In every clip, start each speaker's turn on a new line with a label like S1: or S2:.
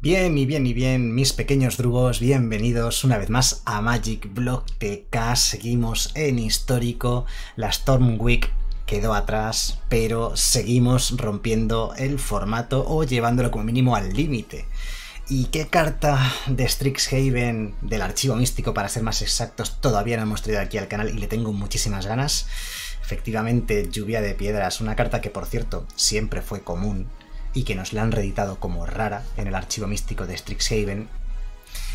S1: Bien y bien y bien, mis pequeños drugos, bienvenidos una vez más a Magic Block TK. Seguimos en histórico, la Storm Week quedó atrás, pero seguimos rompiendo el formato o llevándolo como mínimo al límite. ¿Y qué carta de Strixhaven del archivo místico, para ser más exactos, todavía no hemos traído aquí al canal y le tengo muchísimas ganas? Efectivamente, Lluvia de Piedras, una carta que por cierto siempre fue común y que nos la han reeditado como rara en el archivo místico de Strixhaven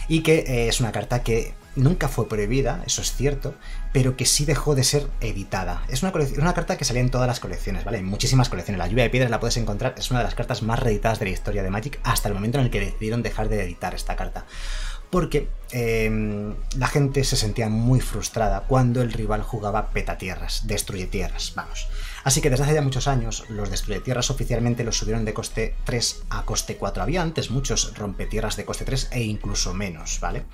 S1: y que eh, es una carta que nunca fue prohibida, eso es cierto, pero que sí dejó de ser editada. Es una, una, carta que salía en todas las colecciones, ¿vale? En muchísimas colecciones. La lluvia de piedras la puedes encontrar, es una de las cartas más reeditadas de la historia de Magic hasta el momento en el que decidieron dejar de editar esta carta porque em, la gente se sentía muy frustrada cuando el rival jugaba petatierras, destruye tierras, vamos. Así que desde hace ya muchos años los destruye tierras oficialmente los subieron de coste 3 a coste 4. Había antes muchos rompetierras de coste 3 e incluso menos, ¿vale?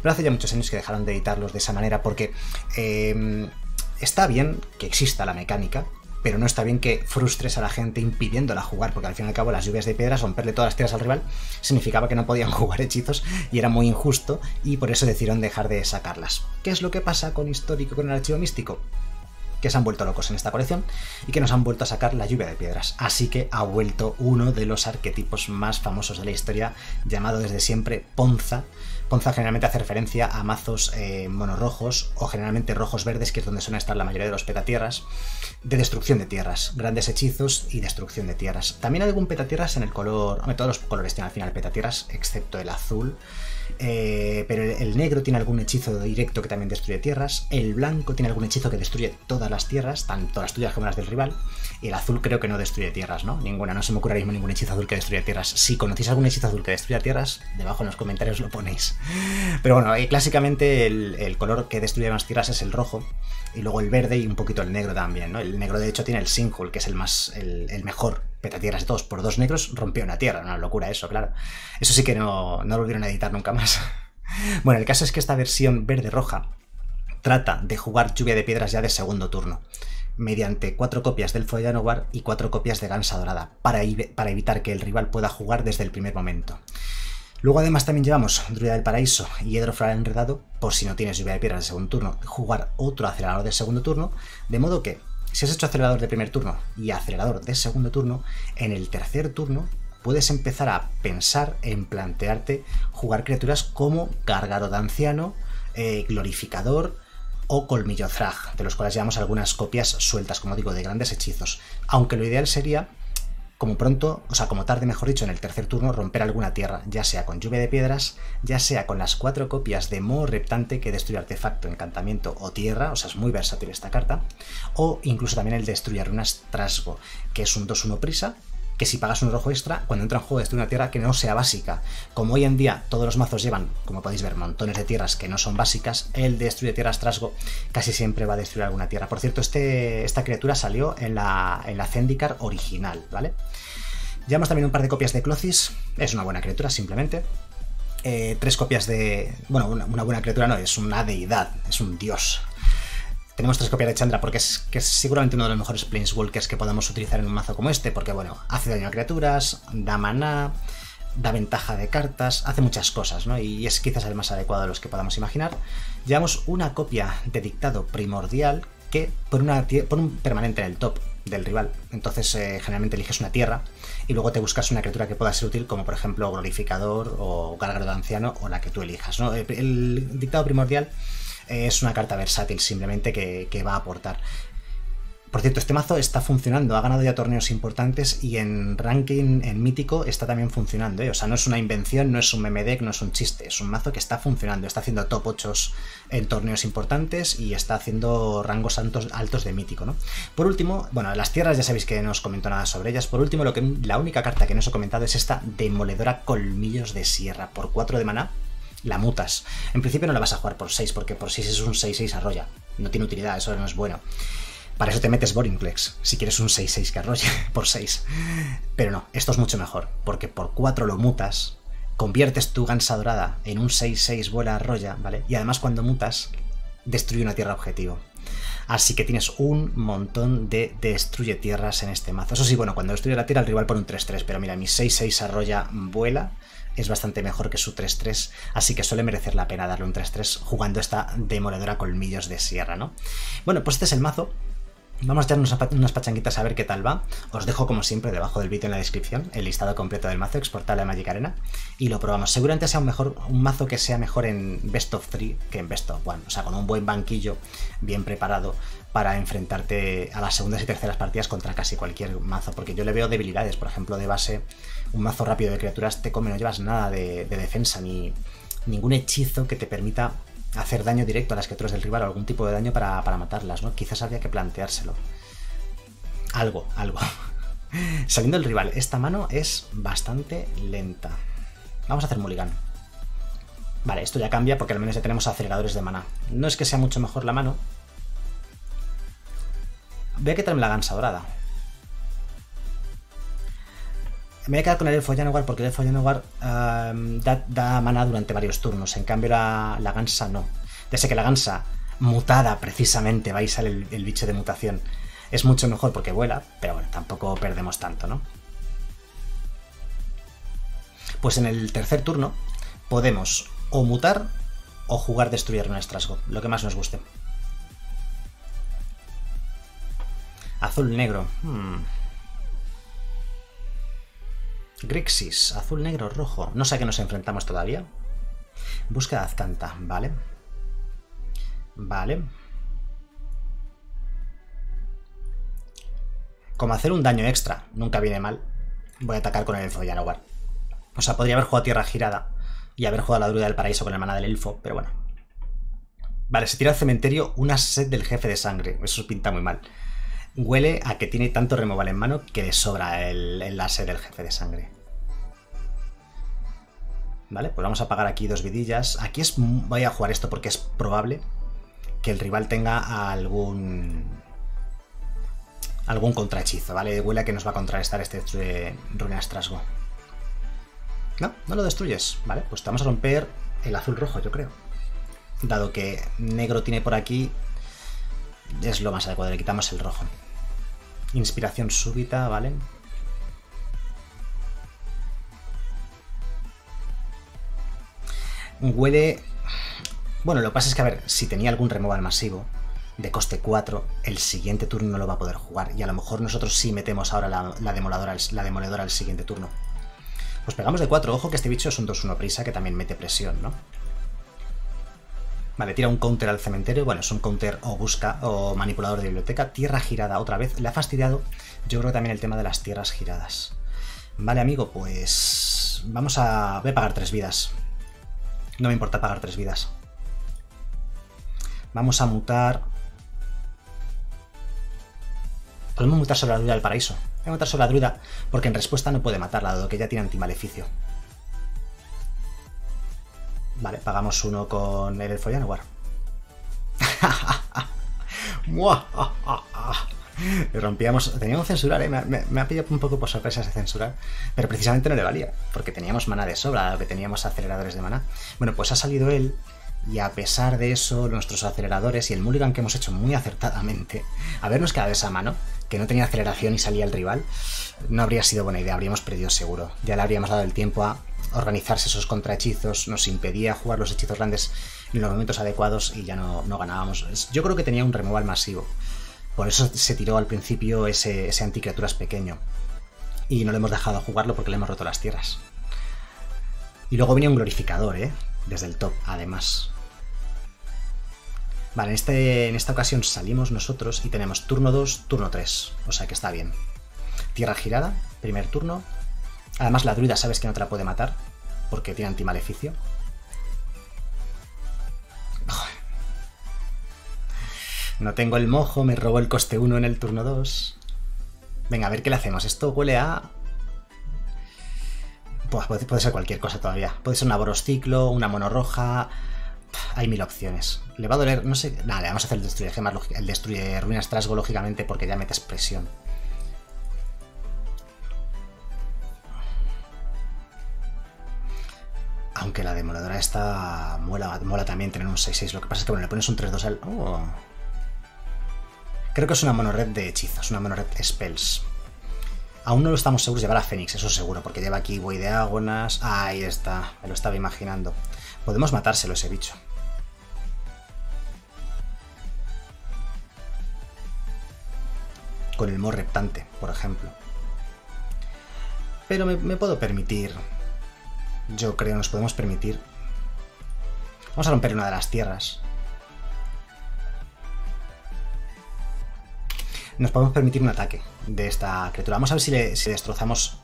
S1: Pero hace ya muchos años que dejaron de editarlos de esa manera porque em, está bien que exista la mecánica, pero no está bien que frustres a la gente impidiéndola jugar, porque al fin y al cabo las lluvias de piedras, romperle todas las tierras al rival, significaba que no podían jugar hechizos y era muy injusto, y por eso decidieron dejar de sacarlas. ¿Qué es lo que pasa con Histórico con el archivo místico? que se han vuelto locos en esta colección y que nos han vuelto a sacar la lluvia de piedras. Así que ha vuelto uno de los arquetipos más famosos de la historia, llamado desde siempre Ponza, Ponza generalmente hace referencia a mazos eh, monorrojos o generalmente rojos verdes, que es donde suelen estar la mayoría de los petatierras, de destrucción de tierras, grandes hechizos y destrucción de tierras. También hay algún petatierras en el color, hombre, todos los colores tienen al final petatierras, excepto el azul, eh, pero el, negro tiene algún hechizo directo que también destruye tierras, el blanco tiene algún hechizo que destruye todas las tierras, tanto las tuyas como las del rival, y el azul creo que no destruye tierras, ¿no? Ninguna, no se me ocurre mismo ningún hechizo azul que destruya tierras. Si conocéis algún hechizo azul que destruya tierras, debajo en los comentarios lo ponéis. Pero bueno, eh, clásicamente el, color que destruye más tierras es el rojo, y luego el verde y un poquito el negro también, ¿no? El negro de hecho tiene el single, que es el más, el, el mejor petatierras de todos. Por dos negros rompió una tierra, una locura eso, claro. Eso sí que no, no lo volvieron a editar nunca más. bueno, el caso es que esta versión verde-roja trata de jugar lluvia de piedras ya de segundo turno mediante cuatro copias del Foyanowar y cuatro copias de Gansa Dorada, para, para, evitar que el rival pueda jugar desde el primer momento. Luego además también llevamos Druida del Paraíso y Hidrofral Enredado, por si no tienes lluvia de piedras de segundo turno, jugar otro acelerador de segundo turno, de modo que si has hecho acelerador de primer turno y acelerador de segundo turno, en el tercer turno puedes empezar a pensar en plantearte jugar criaturas como Gargaro de Anciano, eh, Glorificador, o Colmillo Thrag, de los cuales llevamos algunas copias sueltas, como digo, de grandes hechizos. Aunque lo ideal sería, como pronto, o sea, como tarde, mejor dicho, en el tercer turno, romper alguna tierra, ya sea con lluvia de piedras, ya sea con las cuatro copias de Moho Reptante que destruye artefacto, encantamiento o tierra, o sea, es muy versátil esta carta, o incluso también el destruir runas Trasgo, que es un 2-1 prisa, que si pagas un rojo extra, cuando entra en juego de una tierra que no sea básica. Como hoy en día todos los mazos llevan, como podéis ver, montones de tierras que no son básicas, el destruye tierras trasgo casi siempre va a destruir alguna tierra. Por cierto, este, esta criatura salió en la, en la Zendikar original, ¿vale? Llevamos también un par de copias de Clothis, es una buena criatura simplemente. Eh, tres copias de... Bueno, una buena criatura no, es una deidad, es un dios, tenemos tres copias de Chandra porque es, que es seguramente uno de los mejores Planeswalkers que podamos utilizar en un mazo como este, porque bueno, hace daño a criaturas, da maná, da ventaja de cartas, hace muchas cosas, ¿no? Y es quizás el más adecuado de los que podamos imaginar. Llevamos una copia de dictado primordial que por, una, un permanente en el top del rival. Entonces eh, generalmente eliges una tierra y luego te buscas una criatura que pueda ser útil, como por ejemplo Glorificador o Gárgaro de Anciano o la que tú elijas. ¿no? el dictado primordial es una carta versátil simplemente que, va a aportar. Por cierto, este mazo está funcionando, ha ganado ya torneos importantes y en ranking, en mítico, está también funcionando. ¿eh? O sea, no es una invención, no es un meme deck, no es un chiste, es un mazo que está funcionando, está haciendo top 8 en torneos importantes y está haciendo rangos altos, altos de mítico. ¿no? Por último, bueno, las tierras ya sabéis que no os comento nada sobre ellas. Por último, lo que, la única carta que no os he comentado es esta demoledora Colmillos de Sierra por 4 de maná la mutas. En principio no la vas a jugar por 6, porque por 6 es un 6-6 arrolla. No tiene utilidad, eso no es bueno. Para eso te metes Boringplex, si quieres un 6-6 que arrolle por 6. Pero no, esto es mucho mejor, porque por 4 lo mutas, conviertes tu gansa dorada en un 6-6 vuela arrolla, ¿vale? Y además cuando mutas, destruye una tierra objetivo. Así que tienes un montón de destruye tierras en este mazo. Eso sí, bueno, cuando destruye la tierra el rival pone un 3-3, pero mira, mi 6-6 arrolla vuela es bastante mejor que su 3-3, así que suele merecer la pena darle un 3-3 jugando esta demoledora colmillos de sierra, ¿no? Bueno, pues este es el mazo. Vamos a echar unas pachanguitas a ver qué tal va. Os dejo como siempre debajo del vídeo en la descripción el listado completo del mazo, exportable a Magic Arena y lo probamos. Seguramente sea un, mejor, un mazo que sea mejor en Best of 3 que en Best of 1. O sea, con un buen banquillo bien preparado para enfrentarte a las segundas y terceras partidas contra casi cualquier mazo. Porque yo le veo debilidades, por ejemplo, de base, un mazo rápido de criaturas te come, no llevas nada de defensa ni ningún hechizo que te permita hacer daño directo a las criaturas del rival o algún tipo de daño para, matarlas, ¿no? Quizás habría que planteárselo. Algo, algo. Saliendo del rival, esta mano es bastante lenta. Vamos a hacer mulligan. Vale, esto ya cambia porque al menos ya tenemos aceleradores de mana. No es que sea mucho mejor la mano. Voy a quitarme la gansa dorada. Me voy a quedar con el elfo Yanowar porque el elfo Yanowar da, da, mana durante varios turnos. En cambio, la, gansa no. Ya sé que la gansa mutada precisamente va y sale el, bicho de mutación. Es mucho mejor porque vuela, pero bueno, tampoco perdemos tanto, ¿no? Pues en el tercer turno podemos o mutar o jugar destruir nuestro lo que más nos guste. Azul negro. Hmm. Grixis, azul, negro, rojo. No sé a qué nos enfrentamos todavía. Búsqueda Azcanta, vale. Vale. Como hacer un daño extra, nunca viene mal. Voy a atacar con el elfo Yanowar. O sea, podría haber jugado tierra girada y haber jugado la druida del paraíso con el mana del elfo, pero bueno. Vale, se tira al cementerio una sed del jefe de sangre. Eso pinta muy mal. Huele a que tiene tanto removal en mano que le sobra el, el láser del jefe de sangre. ¿Vale? Pues vamos a pagar aquí dos vidillas. Aquí es, voy a jugar esto porque es probable que el rival tenga algún algún contrahechizo, ¿vale? Huele a que nos va a contrarrestar este de ruinas trasgo. No, no lo destruyes, ¿vale? Pues te vamos a romper el azul rojo, yo creo. Dado que negro tiene por aquí, es lo más adecuado, le quitamos el rojo. Inspiración súbita, ¿vale? Huele... Bueno, lo que pasa es que, a ver, si tenía algún removal masivo de coste 4, el siguiente turno no lo va a poder jugar. Y a lo mejor nosotros sí metemos ahora la, la, demoledora, al siguiente turno. Pues pegamos de 4. Ojo que este bicho es un 2-1 prisa que también mete presión, ¿no? Vale, tira un counter al cementerio. Bueno, es un counter o busca o manipulador de biblioteca. Tierra girada otra vez. Le ha fastidiado, yo creo también el tema de las tierras giradas. Vale, amigo, pues vamos a... Voy a pagar tres vidas. No me importa pagar tres vidas. Vamos a mutar... Podemos mutar sobre la druida del paraíso. Voy a mutar sobre la druida porque en respuesta no puede matarla, dado que ya tiene antimaleficio. Vale, pagamos uno con el Elfo Jaguar. Rompíamos. Teníamos censurar, ¿eh? me, ha pillado un poco por sorpresa ese censurar. Pero precisamente no le valía, porque teníamos mana de sobra, que teníamos aceleradores de mana. Bueno, pues ha salido él, y a pesar de eso, nuestros aceleradores y el mulligan que hemos hecho muy acertadamente, habernos quedado esa mano, que no tenía aceleración y salía el rival, no habría sido buena idea, habríamos perdido seguro. Ya le habríamos dado el tiempo a organizarse esos contrahechizos, nos impedía jugar los hechizos grandes en los momentos adecuados y ya no, ganábamos. Yo creo que tenía un removal masivo. Por eso se tiró al principio ese, ese anticriaturas pequeño. Y no le hemos dejado jugarlo porque le hemos roto las tierras. Y luego venía un glorificador, ¿eh? Desde el top, además. Vale, en, este, en esta ocasión salimos nosotros y tenemos turno 2, turno 3. O sea que está bien. Tierra girada, primer turno, Además, la druida sabes que no te la puede matar, porque tiene antimaleficio. No tengo el mojo, me robó el coste 1 en el turno 2. Venga, a ver qué le hacemos. Esto huele a... puede, ser cualquier cosa todavía. Puede ser una borosciclo, una mono roja... Hay mil opciones. Le va a doler, no sé... Nada, le vamos a hacer el destruye el destruye ruinas trasgo, lógicamente, porque ya metes presión. Aunque la demoledora esta mola, también tener un 6-6. Lo que pasa es que bueno, le pones un 3-2 al... Oh. Creo que es una monored de hechizos, una monored spells. Aún no lo estamos seguros llevar a Fénix, eso seguro, porque lleva aquí Buey de Ágonas. ahí está, me lo estaba imaginando. Podemos matárselo ese bicho. Con el Mor Reptante, por ejemplo. Pero me puedo permitir. Yo creo, nos podemos permitir. Vamos a romper una de las tierras. nos podemos permitir un ataque de esta criatura. Vamos a ver si le, destrozamos...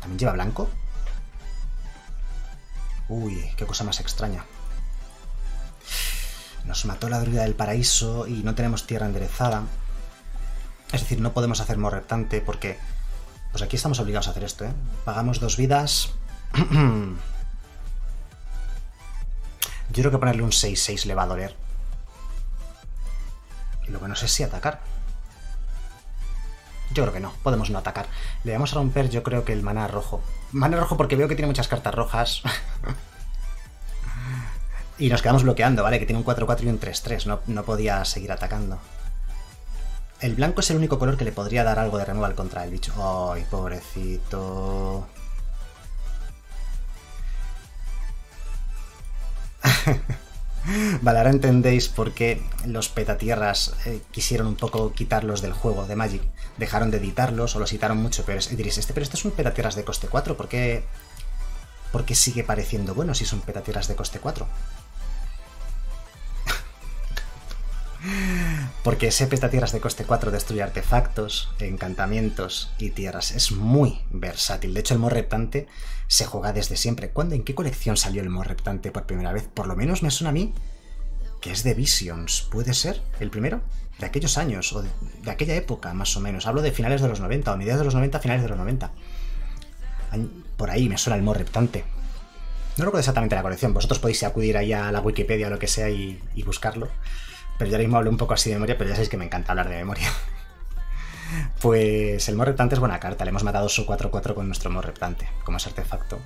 S1: ¿También lleva blanco? Uy, qué cosa más extraña. Nos mató la druida del paraíso y no tenemos tierra enderezada. Es decir, no podemos hacer morreptante porque... Pues aquí estamos obligados a hacer esto, ¿eh? Pagamos dos vidas. Yo creo que ponerle un 6-6 le va a doler. Y lo que no sé si atacar. Yo creo que no, podemos no atacar. Le vamos a romper yo creo que el maná rojo. Maná rojo porque veo que tiene muchas cartas rojas. y nos quedamos bloqueando, ¿vale? Que tiene un 4-4 y un 3-3, no, no podía seguir atacando. El blanco es el único color que le podría dar algo de removal contra el bicho. ¡Ay, pobrecito! Vale, ahora entendéis por qué los petatierras eh, quisieron un poco quitarlos del juego de Magic. Dejaron de editarlos o los editaron mucho, pero diréis, este, pero esto es un petatierras de coste 4, ¿por qué, ¿por qué sigue pareciendo bueno si son petatierras de coste 4? Porque ese petatierras de coste 4 destruye artefactos, encantamientos y tierras. Es muy versátil. De hecho, el Morreptante se juega desde siempre. ¿Cuándo? ¿En qué colección salió el Morreptante por primera vez? Por lo menos me suena a mí que es de Visions. ¿Puede ser el primero? De aquellos años, o de, aquella época, más o menos. Hablo de finales de los 90, o mediados de los 90, finales de los 90. Por ahí me suena el Morreptante. No recuerdo exactamente la colección. Vosotros podéis acudir ahí a la Wikipedia o lo que sea y buscarlo. Pero ahora mismo hablo un poco así de memoria, pero ya sabéis que me encanta hablar de memoria. Pues el Morreptante es buena carta, le hemos matado su 4-4 con nuestro Morreptante, como ese artefacto.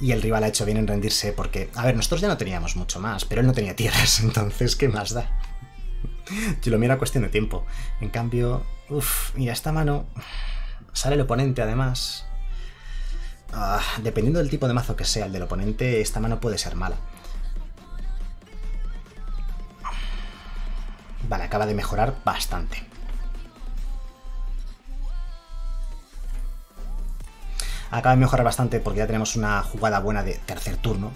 S1: Y el rival ha hecho bien en rendirse porque, a ver, nosotros ya no teníamos mucho más, pero él no tenía tierras, entonces, ¿qué más da? Yo lo miro cuestión de tiempo. En cambio, uff, y a esta mano sale el oponente además. Ah, dependiendo del tipo de mazo que sea el del oponente, esta mano puede ser mala. Vale, acaba de mejorar bastante. Acaba de mejorar bastante porque ya tenemos una jugada buena de tercer turno.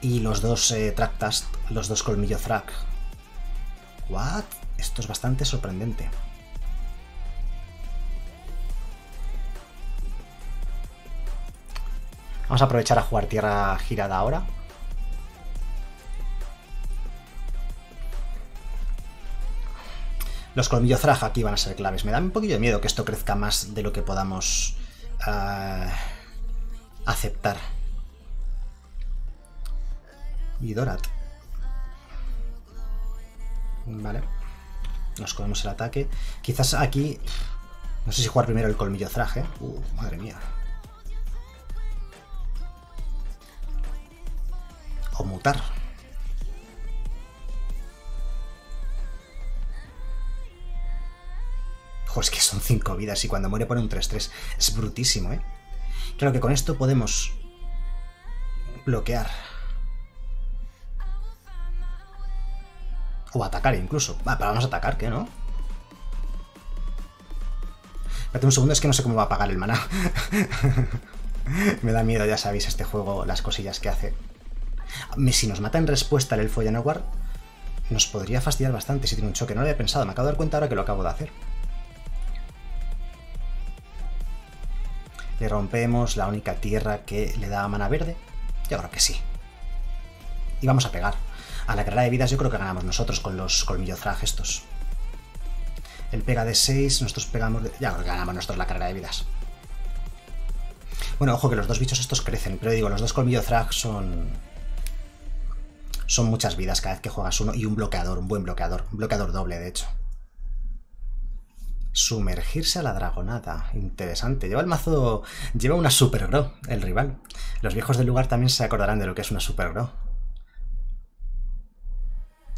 S1: Y los dos eh, los dos colmillo track. ¿What? Esto es bastante sorprendente. Vamos a aprovechar a jugar tierra girada ahora. Los colmillos Zraj aquí van a ser claves. Me da un poquillo de miedo que esto crezca más de lo que podamos uh, aceptar. Y Dorat. Vale. Nos comemos el ataque. Quizás aquí... No sé si jugar primero el colmillo Zraj, ¿eh? Uh, madre mía. O mutar. Es que son 5 vidas y cuando muere pone un 3-3. Es brutísimo, ¿eh? Claro que con esto podemos bloquear. O atacar incluso. Va, pero vamos a atacar, ¿qué no? Espérate un segundo, es que no sé cómo va a apagar el maná. Me da miedo, ya sabéis, este juego, las cosillas que hace. Si nos mata en respuesta el elfo Yanowar, nos podría fastidiar bastante si tiene un choque. No lo había pensado, me acabo de dar cuenta ahora que lo acabo de hacer. Le rompemos la única tierra que le da mana verde. Yo creo que sí. Y vamos a pegar. A la carrera de vidas yo creo que ganamos nosotros con los colmillozrag estos. Él pega de 6, nosotros pegamos de... Ya ganamos nosotros la carrera de vidas. Bueno, ojo que los dos bichos estos crecen, pero digo, los dos colmillozrag son... Son muchas vidas cada vez que juegas uno y un bloqueador, un buen bloqueador. Un bloqueador doble, de hecho. Sumergirse a la dragonada. Interesante. Lleva el mazo. Lleva una super gro, el rival. Los viejos del lugar también se acordarán de lo que es una super gro.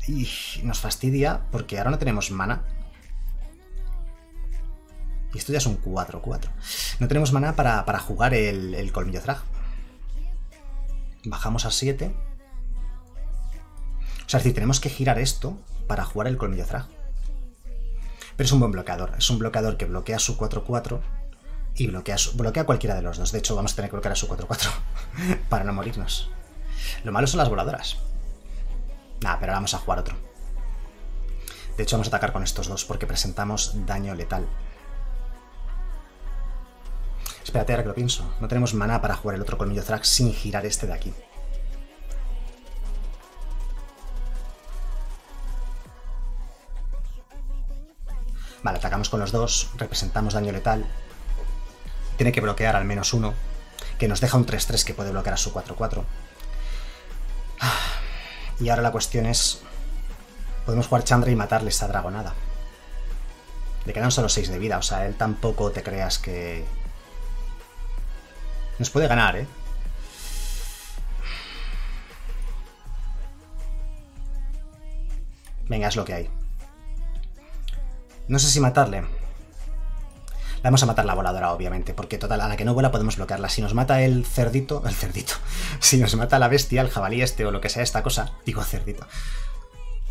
S1: Y nos fastidia porque ahora no tenemos mana. Y esto ya es un 4-4. No tenemos mana para, jugar el, el colmillo drag. Bajamos a 7. O sea, es decir, tenemos que girar esto para jugar el colmillo drag. Pero es un buen bloqueador. Es un bloqueador que bloquea su 4-4 y bloquea, bloquea cualquiera de los dos. De hecho, vamos a tener que bloquear a su 4-4 para no morirnos. Lo malo son las voladoras. Nada, pero ahora vamos a jugar otro. De hecho, vamos a atacar con estos dos porque presentamos daño letal. Espérate, ahora que lo pienso. No tenemos mana para jugar el otro colmillo Thrax sin girar este de aquí. Vale, atacamos con los dos, representamos daño letal tiene que bloquear al menos uno, que nos deja un 3-3 que puede bloquear a su 4-4. Y ahora la cuestión es, podemos jugar Chandra y matarle esa dragonada. Le quedan solo 6 de vida, o sea, él tampoco te creas que... Nos puede ganar, ¿eh? Venga, es lo que hay. No sé si matarle. La vamos a matar la voladora, obviamente, porque total, a la que no vuela podemos bloquearla. Si nos mata el cerdito, el cerdito, si nos mata la bestia, el jabalí este o lo que sea esta cosa, digo cerdito.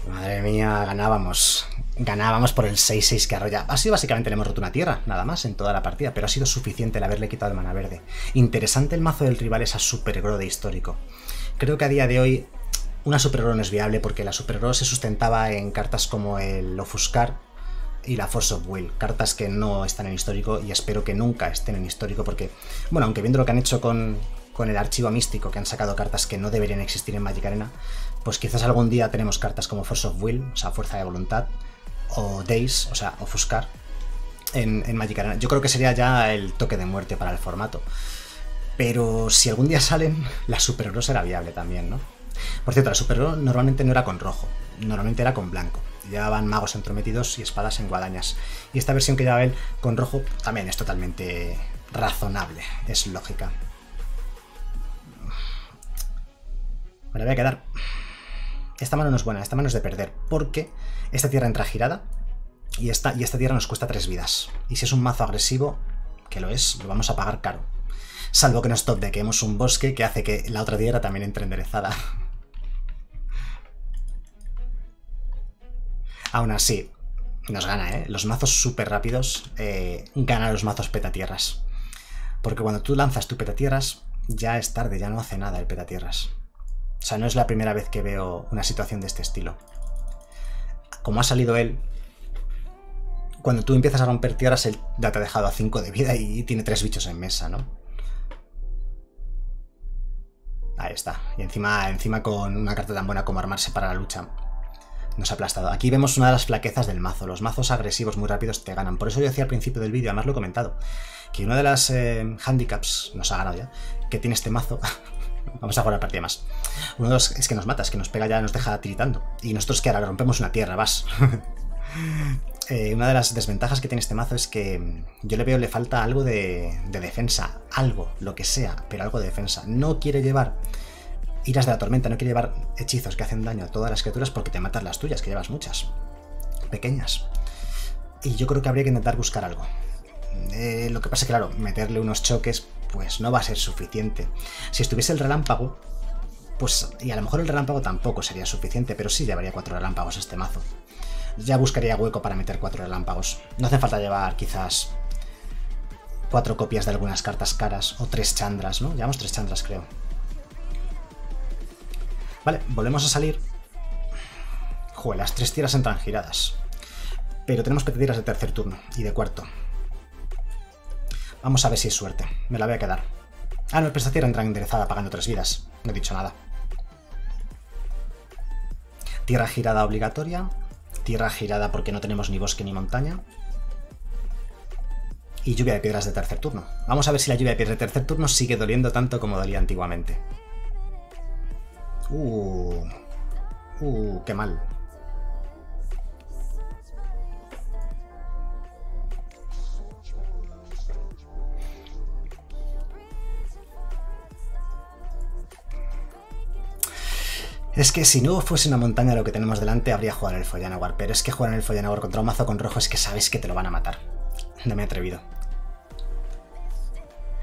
S1: Madre mía, ganábamos. Ganábamos por el 6-6 que arrolla. Así básicamente le hemos roto una tierra, nada más, en toda la partida, pero ha sido suficiente el haberle quitado el mana verde. Interesante el mazo del rival, esa Super de histórico. Creo que a día de hoy una Super no es viable porque la Super se sustentaba en cartas como el Ofuscar, y la Force of Will, cartas que no están en histórico y espero que nunca estén en histórico porque, bueno, aunque viendo lo que han hecho con, con el archivo místico, que han sacado cartas que no deberían existir en Magic Arena, pues quizás algún día tenemos cartas como Force of Will, o sea, Fuerza de Voluntad, o Days, o sea, Ofuscar, en, en Magic Arena. Yo creo que sería ya el toque de muerte para el formato. Pero si algún día salen, la Super será viable también, ¿no? Por cierto, la Super normalmente no era con rojo, normalmente era con blanco llevaban magos entrometidos y espadas en guadañas. Y esta versión que lleva él con rojo también es totalmente razonable, es lógica. Me voy a quedar. Esta mano no es buena, esta mano es de perder, porque esta tierra entra girada y esta, y esta tierra nos cuesta tres vidas. Y si es un mazo agresivo, que lo es, lo vamos a pagar caro. Salvo que nos top de que hemos un bosque que hace que la otra tierra también entre enderezada. Aún así, nos gana, ¿eh? Los mazos súper rápidos eh, ganan los mazos petatierras. Porque cuando tú lanzas tu petatierras, ya es tarde, ya no hace nada el petatierras. O sea, no es la primera vez que veo una situación de este estilo. Como ha salido él, cuando tú empiezas a romper tierras, él ya te ha dejado a 5 de vida y tiene 3 bichos en mesa, ¿no? Ahí está. Y encima, encima con una carta tan buena como armarse para la lucha nos ha aplastado. Aquí vemos una de las flaquezas del mazo. Los mazos agresivos muy rápidos te ganan. Por eso yo decía al principio del vídeo, además lo he comentado, que una de las eh, handicaps, nos ha ganado ya, que tiene este mazo... Vamos a jugar la partida más. Uno de los es que nos mata, es que nos pega ya, nos deja tiritando. Y nosotros que ahora rompemos una tierra, vas. Eh, una de las desventajas que tiene este mazo es que yo le veo le falta algo de, de defensa. Algo, lo que sea, pero algo de defensa. No quiere llevar Iras de la tormenta no quiere llevar hechizos que hacen daño a todas las criaturas porque te matas las tuyas, que llevas muchas. Pequeñas. Y yo creo que habría que intentar buscar algo. Eh, lo que pasa es que, claro, meterle unos choques, pues no va a ser suficiente. Si estuviese el relámpago, pues. Y a lo mejor el relámpago tampoco sería suficiente, pero sí llevaría cuatro relámpagos este mazo. Ya buscaría hueco para meter cuatro relámpagos. No hace falta llevar quizás cuatro copias de algunas cartas caras o tres chandras, ¿no? Llevamos tres chandras, creo. Vale, volvemos a salir. Joder, las tres tiras entran giradas. Pero tenemos que tiras de tercer turno y de cuarto. Vamos a ver si es suerte. Me la voy a quedar. Ah, no, esta tierra entra enderezada pagando tres vidas. No he dicho nada. Tierra girada obligatoria. Tierra girada porque no tenemos ni bosque ni montaña. Y lluvia de piedras de tercer turno. Vamos a ver si la lluvia de piedras de tercer turno sigue doliendo tanto como dolía antiguamente. Uh. Uh, qué mal. Es que si no fuese una montaña lo que tenemos delante, habría jugado en el Follanawar. Pero es que jugar en el Follanawar contra un mazo con rojo es que sabes que te lo van a matar. No me he atrevido.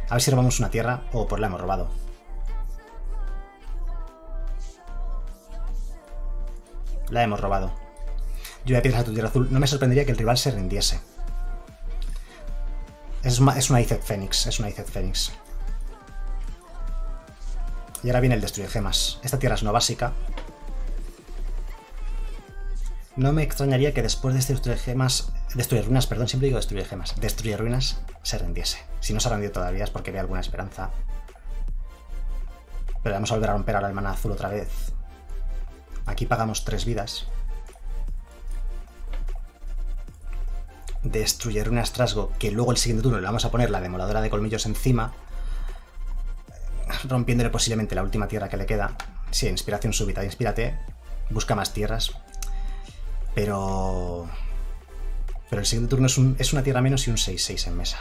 S1: A ver si robamos una tierra o por la hemos robado. La hemos robado. Yo a piedras a tu tierra azul. No me sorprendería que el rival se rindiese. Es una, es una Fénix. Es una Izet Fénix. Y ahora viene el destruye gemas. Esta tierra es no básica. No me extrañaría que después de este destruye gemas... Destruye ruinas, perdón, siempre digo destruye gemas. Destruye ruinas se rendiese. Si no se ha rendido todavía es porque ve alguna esperanza. Pero vamos a volver a romper ahora el mana azul otra vez. Aquí pagamos tres vidas. Destruye ruinas trasgo, que luego el siguiente turno le vamos a poner la demoladora de colmillos encima rompiéndole posiblemente la última tierra que le queda. Sí, inspiración súbita, inspírate, busca más tierras. Pero... Pero el siguiente turno es, una tierra menos y un 6-6 en mesa.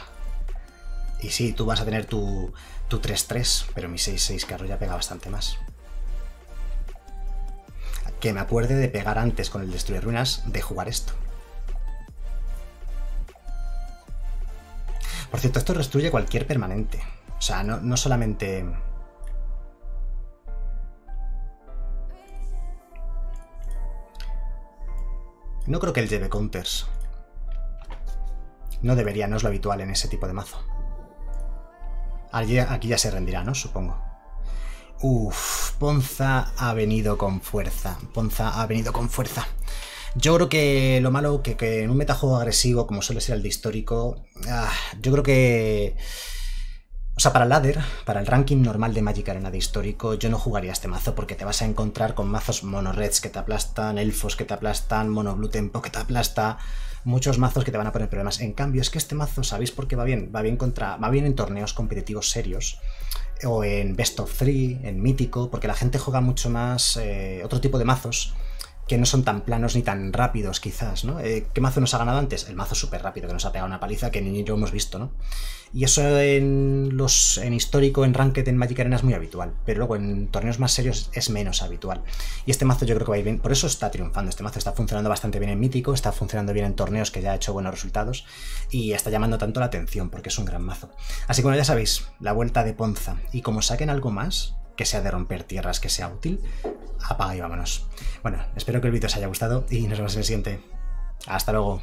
S1: Y sí, tú vas a tener tu 3-3, pero mi 6-6 carro ya pega bastante más. Que me acuerde de pegar antes con el Destruir Ruinas de jugar esto. Por cierto, esto destruye cualquier permanente. O sea, no, no solamente... No creo que él lleve counters. No debería, no es lo habitual en ese tipo de mazo. Aquí ya se rendirá, ¿no? Supongo. Uf, Ponza ha venido con fuerza. Ponza ha venido con fuerza. Yo creo que lo malo que, que en un metajuego agresivo como suele ser el de histórico, ah, yo creo que o sea, para el ladder, para el ranking normal de Magic Arena de histórico, yo no jugaría este mazo porque te vas a encontrar con mazos mono reds que te aplastan, elfos que te aplastan, mono blue tempo que te aplasta, muchos mazos que te van a poner problemas. En cambio, es que este mazo, ¿sabéis por qué va bien? Va bien contra. Va bien en torneos competitivos serios. O en Best of Three, en Mítico, porque la gente juega mucho más eh, otro tipo de mazos que no son tan planos ni tan rápidos, quizás, ¿no? Eh, ¿Qué mazo nos ha ganado antes? El mazo súper rápido, que nos ha pegado una paliza que ni yo hemos visto, ¿no? Y eso en los en histórico, en Ranked, en Magic Arena es muy habitual, pero luego en torneos más serios es menos habitual. Y este mazo yo creo que va a ir bien, por eso está triunfando, este mazo está funcionando bastante bien en Mítico, está funcionando bien en torneos que ya ha hecho buenos resultados, y está llamando tanto la atención, porque es un gran mazo. Así que bueno, ya sabéis, la vuelta de Ponza, y como saquen algo más, que sea de romper tierras, que sea útil, apaga y vámonos. Bueno, espero que el vídeo os haya gustado y nos vemos en el siguiente. Hasta luego.